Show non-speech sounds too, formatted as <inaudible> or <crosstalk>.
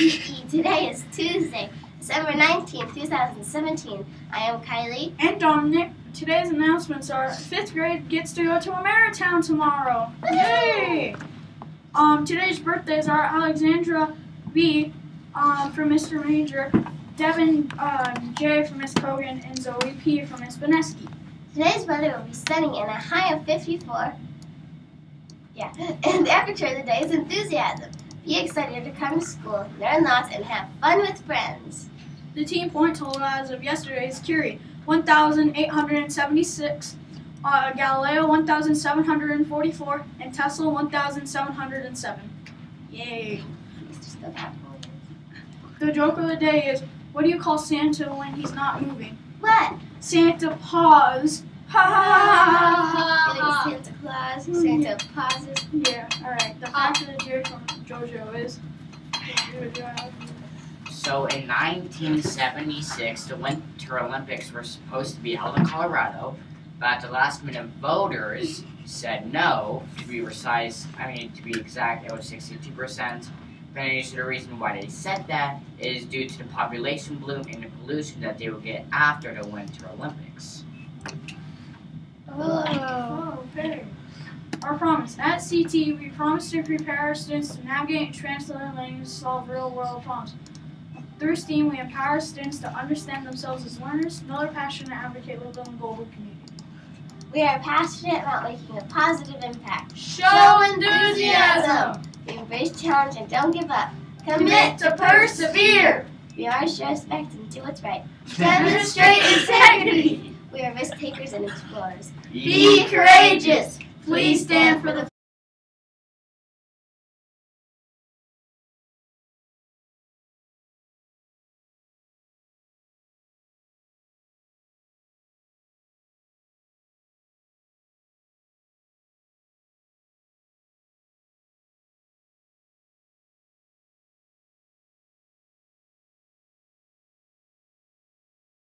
<laughs> Today is Tuesday, December 19th, 2017. I am Kylie. And Dominic, today's announcements are fifth grade gets to go to Ameritown tomorrow. Yay! Um, today's birthdays are Alexandra B. Um, from Mr. Major, Devin um, J. from Miss Kogan, and Zoe P. from Miss Beneski. Today's weather will be sunny and a high of 54. Yeah, <laughs> and the aperture of the day is enthusiasm. Be excited to come to school, learn lots, and have fun with friends. The team point total as of yesterday is Curie, 1,876, uh, Galileo, 1,744, and Tesla, 1,707. Yay. Mr. Still have one. The joke of the day is, what do you call Santa when he's not moving? What? Santa pause. Ha ha ha ha. Santa Claus, Santa pauses. Yeah, alright. The fact of the day from JoJo is. So in 1976, the Winter Olympics were supposed to be held in Colorado, but at the last minute, voters said no. To be precise, I mean to be exact, it was 62%. And usually the reason why they said that is due to the population bloom and the pollution that they would get after the Winter Olympics. Oh, okay. Oh, Our promise. At CT, we promise to prepare our students to navigate and translate their language to solve real world problems. Through STEAM, we empower students to understand themselves as learners, know their passion, and advocate within the global community. We are passionate about making a positive impact. Show enthusiasm. We embrace challenge and don't give up. Commit to persevere. We always show respect and do what's right. Demonstrate integrity. We are risk takers and explorers. Be courageous. Please stand for the